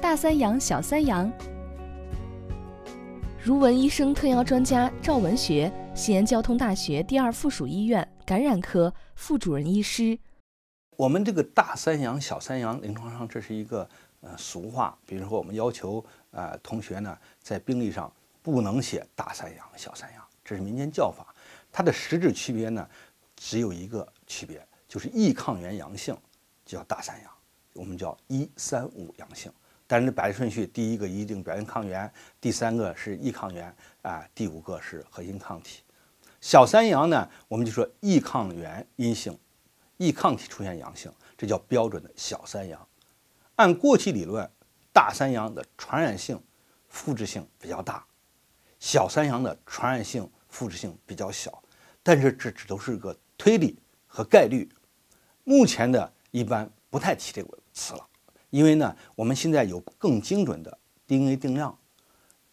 大三阳、小三阳。如文医生特邀专家赵文学，西安交通大学第二附属医院感染科副主任医师。我们这个大三阳、小三阳，临床上这是一个呃俗话。比如说，我们要求呃同学呢在病历上不能写大三阳、小三阳，这是民间叫法。它的实质区别呢只有一个区别，就是易抗原阳性叫大三阳，我们叫一三五阳性。但是排列顺序，第一个一定表现抗原，第三个是易抗原啊，第五个是核心抗体。小三阳呢，我们就说易抗原阴性。易抗体出现阳性，这叫标准的小三阳。按过去理论，大三阳的传染性、复制性比较大，小三阳的传染性、复制性比较小。但是这只都是个推理和概率。目前的一般不太提这个词了，因为呢，我们现在有更精准的 DNA 定量。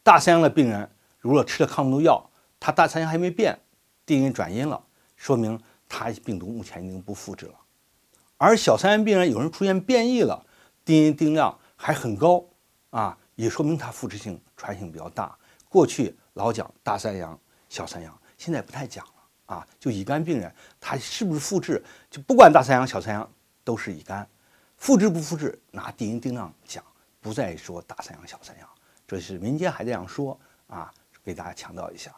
大三阳的病人如果吃了抗病毒药，他大三阳还没变，DNA 转阴了，说明。他病毒目前已经不复制了，而小三阳病人有人出现变异了，DNA 定量还很高啊，也说明它复制性、传染性比较大。过去老讲大三阳、小三阳，现在不太讲了啊。就乙肝病人，他是不是复制？就不管大三阳、小三阳，都是乙肝，复制不复制拿地音定量讲，不再说大三阳、小三阳。这是民间还这样说啊，给大家强调一下。